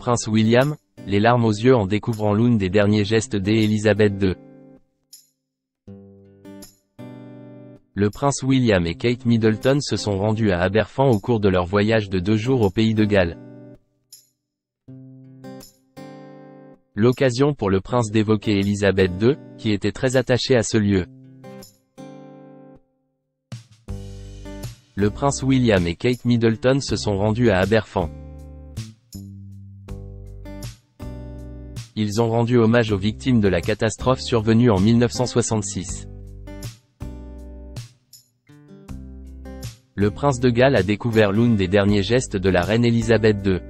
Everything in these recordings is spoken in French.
Prince William, les larmes aux yeux en découvrant l'une des derniers gestes d'Elisabeth II. Le prince William et Kate Middleton se sont rendus à Aberfan au cours de leur voyage de deux jours au pays de Galles. L'occasion pour le prince d'évoquer Elisabeth II, qui était très attachée à ce lieu. Le prince William et Kate Middleton se sont rendus à Aberfan. Ils ont rendu hommage aux victimes de la catastrophe survenue en 1966. Le prince de Galles a découvert l'une des derniers gestes de la reine Elisabeth II.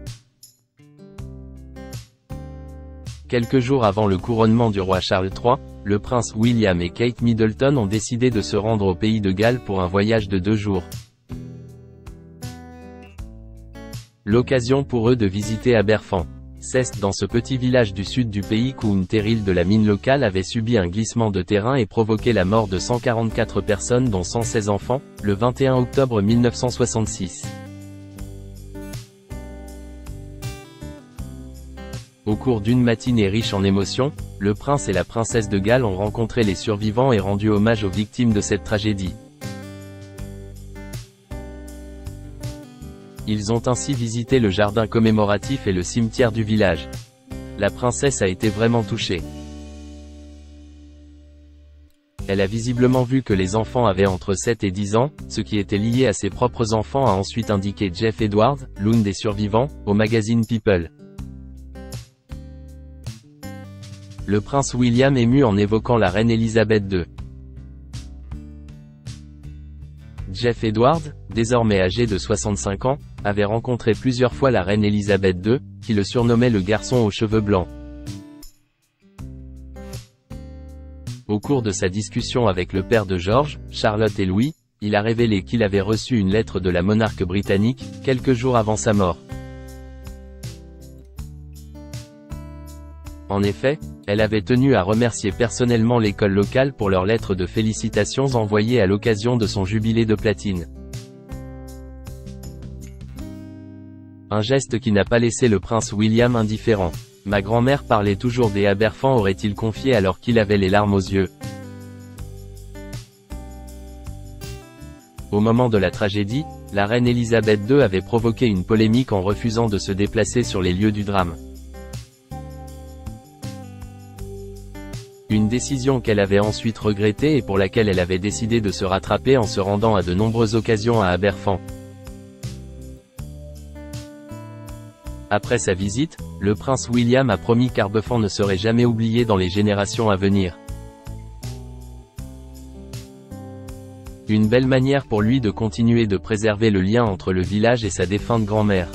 Quelques jours avant le couronnement du roi Charles III, le prince William et Kate Middleton ont décidé de se rendre au pays de Galles pour un voyage de deux jours. L'occasion pour eux de visiter Aberfan. Dans ce petit village du sud du pays qu'où une de la mine locale avait subi un glissement de terrain et provoqué la mort de 144 personnes dont 116 enfants, le 21 octobre 1966. Au cours d'une matinée riche en émotions, le prince et la princesse de Galles ont rencontré les survivants et rendu hommage aux victimes de cette tragédie. Ils ont ainsi visité le jardin commémoratif et le cimetière du village. La princesse a été vraiment touchée. Elle a visiblement vu que les enfants avaient entre 7 et 10 ans, ce qui était lié à ses propres enfants a ensuite indiqué Jeff Edwards, l'une des survivants, au magazine People. Le prince William ému en évoquant la reine Elisabeth II. Jeff Edwards, désormais âgé de 65 ans, avait rencontré plusieurs fois la reine Elisabeth II, qui le surnommait le garçon aux cheveux blancs. Au cours de sa discussion avec le père de George, Charlotte et Louis, il a révélé qu'il avait reçu une lettre de la monarque britannique, quelques jours avant sa mort. En effet, elle avait tenu à remercier personnellement l'école locale pour leur lettre de félicitations envoyée à l'occasion de son jubilé de platine. Un geste qui n'a pas laissé le prince William indifférent. Ma grand-mère parlait toujours des Aberfans aurait-il confié alors qu'il avait les larmes aux yeux. Au moment de la tragédie, la reine Elisabeth II avait provoqué une polémique en refusant de se déplacer sur les lieux du drame. Une décision qu'elle avait ensuite regrettée et pour laquelle elle avait décidé de se rattraper en se rendant à de nombreuses occasions à Aberfan. Après sa visite, le prince William a promis qu'Arbefan ne serait jamais oublié dans les générations à venir. Une belle manière pour lui de continuer de préserver le lien entre le village et sa défunte grand-mère.